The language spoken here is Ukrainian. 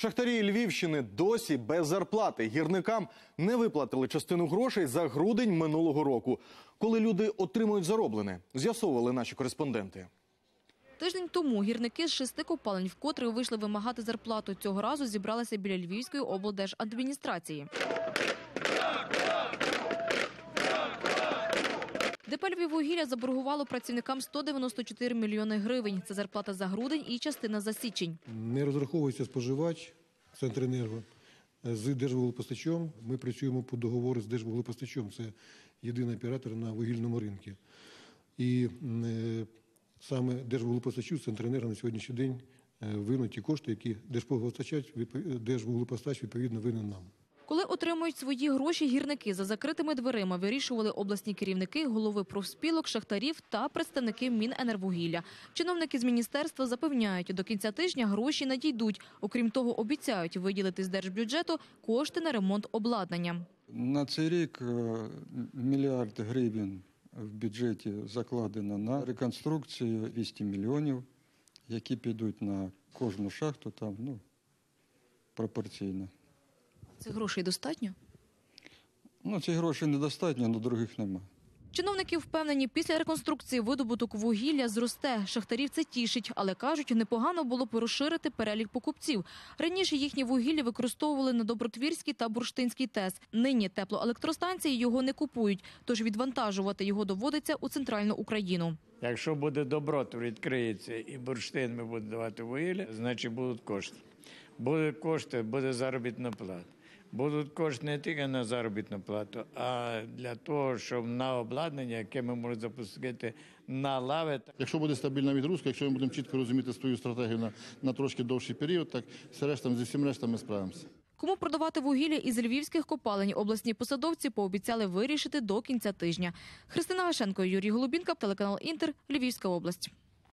Шахтарі Львівщини досі без зарплати. Гірникам не виплатили частину грошей за грудень минулого року. Коли люди отримують зароблене, з'ясовували наші кореспонденти. Тиждень тому гірники з шести копалень вкотре вийшли вимагати зарплату. Цього разу зібралися біля Львівської облдержадміністрації. ДП «Львіввугілля» заборгувало працівникам 194 мільйони гривень. Це зарплата за грудень і частина за січень. Не розраховується споживач Центренерго з Держвуглепостачом. Ми працюємо по договору з Держвуглепостачом. Це єдиний оператор на вугільному ринку. І е, саме Держвуглепостачу Центренерго на сьогоднішній день е, винуть ті кошти, які Держвуглепостач відповідно винен нам. Отримують свої гроші, гірники за закритими дверима вирішували обласні керівники, голови профспілок, шахтарів та представники Міненервугілля. Чиновники з міністерства запевняють, до кінця тижня гроші надійдуть. Окрім того, обіцяють виділити з держбюджету кошти на ремонт обладнання. На цей рік е, мільярд гривень в бюджеті закладено на реконструкцію 200 мільйонів, які підуть на кожну шахту там, ну, пропорційно. Цих грошей достатньо? Ну, ці гроші недостатньо, але других нема. Чиновники впевнені, після реконструкції видобуток вугілля зросте. Шахтарів це тішить, але кажуть, непогано було б розширити перелік покупців. Раніше їхні вугілля використовували на Добротвірський та Бурштинський ТЕС. Нині теплоелектростанції його не купують, тож відвантажувати його доводиться у центральну Україну. Якщо буде добротвор відкриється і бурштин ми будемо давати вугілля, значить будуть кошти. Будуть кошти, буде заробітна плата. Будуть кошти не тільки на заробітну плату, а для того, щоб на обладнання, яке ми можемо запустити на лави. Якщо буде стабільна відгрузка, якщо ми будемо чітко розуміти свою стратегію на, на трошки довший період, так все решта, зі всім рештом ми справимося. Кому продавати вугілля із львівських копалень обласні посадовці пообіцяли вирішити до кінця тижня. Христина Гашенко, Юрій Голубінка, телеканал Інтер, Львівська область.